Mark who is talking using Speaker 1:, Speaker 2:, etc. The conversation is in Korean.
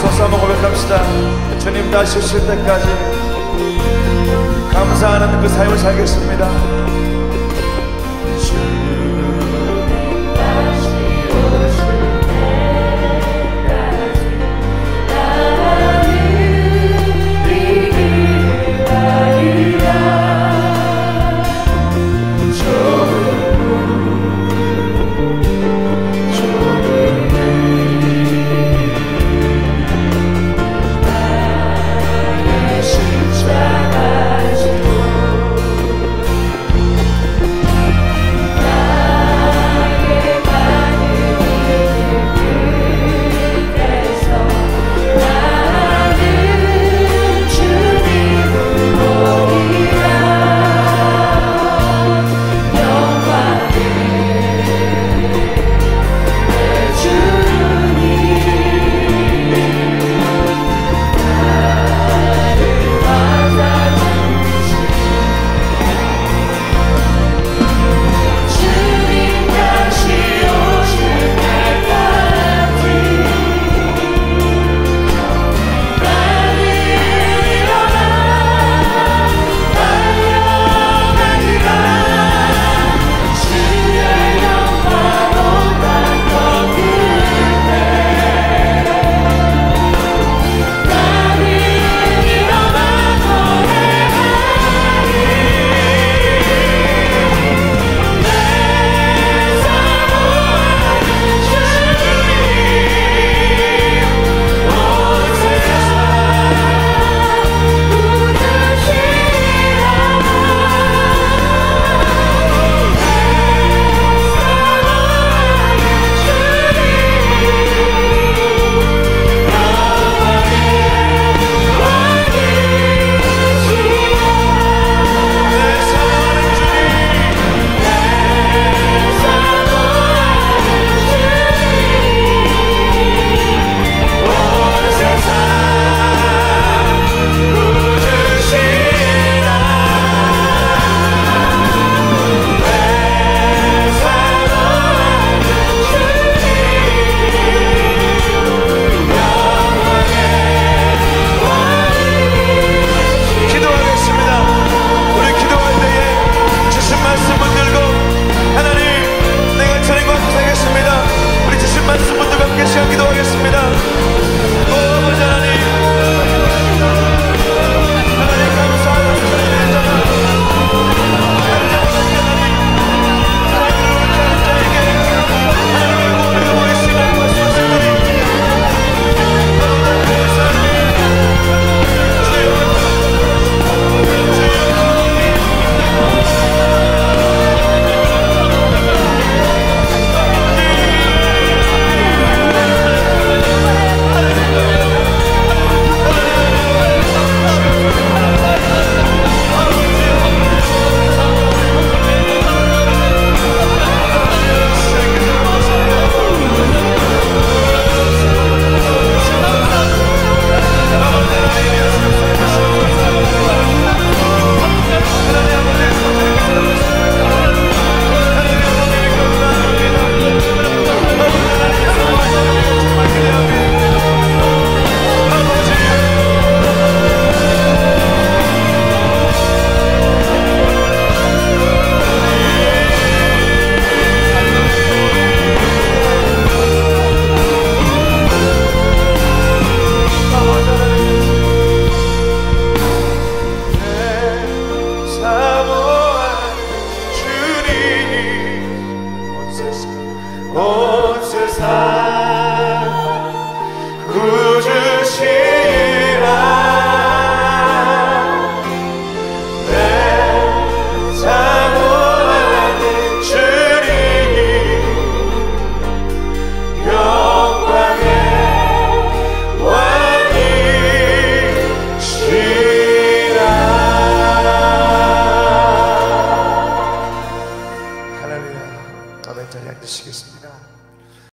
Speaker 1: 소스 한번 고백합시다. 주님 다시 오실 때까지 감사하는 그 삶을 살겠습니다.